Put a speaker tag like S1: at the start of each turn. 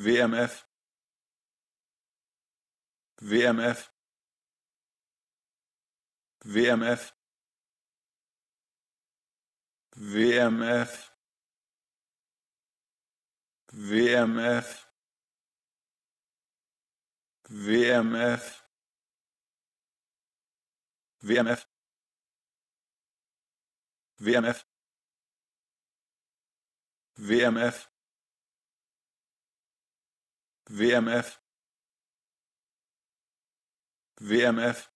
S1: WMF WMF WMF WMF WMF WMF WMF WMF WMF wmf WMF